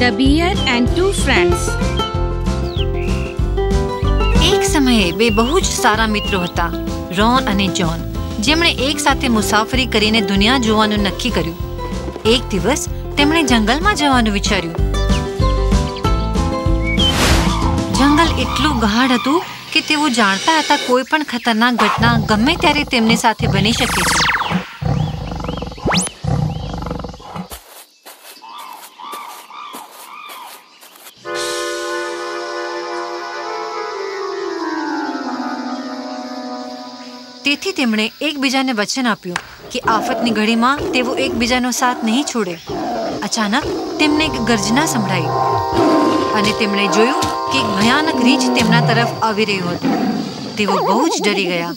The Bear and Two Friends એક સમયે બે બહુ જ સારા મિત્રો હતા રોન અને જોન જેમણે એક સાથે મુસાફરી કરીને દુનિયા જોવાનું નક્કી કર્યું એક દિવસ તેમણે જંગલમાં જવાનું વિચાર્યું જંગલ એટલું ગાઢ હતું કે તેઓ જાણતા હતા કોઈ પણ ખતરનાક ઘટના ગમે ત્યારે તેમની સાથે બની શકે છે તેથી તેમણે એકબીજાને વચન આપ્યું કે આફતની ઘડીમાં તેઓ એકબીજાનો સાથ નહીં છોડે અચાનક તેમને એક ગર્જના સંભળાઈ અને તેમણે જોયું કે એક ભયાનક રીંછ તેમના તરફ આવી રહ્યો હતો તેઓ બહુ જ ડરી ગયા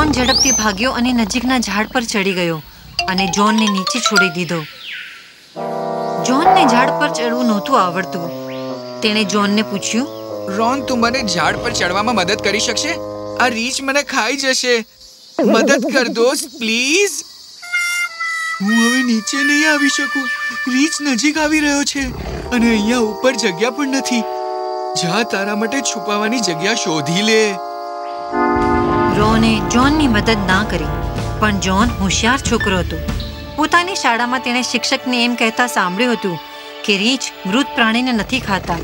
રોન ઝડપથી ભાગ્યો અને નજીકના ઝાડ પર ચડી ગયો અને જોનને નીચે છોડી દીધો. જોનને ઝાડ પર ચડવું નહોતું આવડતું. તેણે જોનને પૂછ્યું, રોન, તું મને ઝાડ પર ચડવામાં મદદ કરી શકશે? આ રીચ મને ખાઈ જશે. મદદ કર દોસ્ત, પ્લીઝ. હું હવે નીચે નહીં આવી શકું. રીચ નજીક આવી રહ્યો છે અને અહીંયા ઉપર જગ્યા પણ નથી. જા તારા માટે છુપાવાની જગ્યા શોધી લે. રોને જોનની મદદ ના કરી પણ જોન હોશિયાર છોકરો હતો પોતાની શાળામાં તેણે શિક્ષકને એમ કહેતા સાંભળ્યું હતું કે રીંછ મૃત પ્રાણીને નથી ખાતા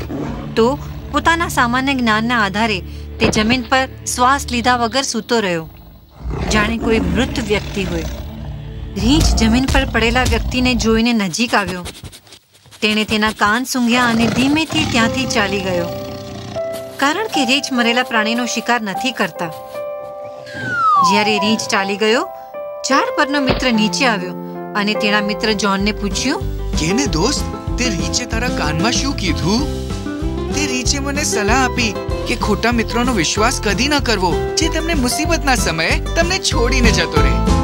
તો પોતાના સામાન્ય જ્ઞાનના આધારે તે જમીન પર શ્વાસ લીધા વગર સૂતો રહ્યો જાણે કોઈ મૃત વ્યક્તિ હોય રીંછ જમીન પર પડેલા વ્યક્તિને જોઈને નજીક આવ્યો તેણે તેના કાન સૂંઘ્યા અને ધીમેથી ત્યાંથી ચાલી ગયો કારણ કે રીંછ મરેલા પ્રાણીનો શિકાર નથી કરતા જ્યારે રીંછ ચાલી ગયો ઝાડ પરનો મિત્ર નીચે આવ્યો અને તેના મિત્ર જોનને પૂછ્યું કેને દોસ્ત તે રીંચે તારા કાનમાં શું કીધું તે રીંચે મને સલાહ આપી કે ખોટા મિત્રોનો વિશ્વાસ કદી ન કરવો જે તમને મુસીબતના સમયે તમને છોડીને જતો રહે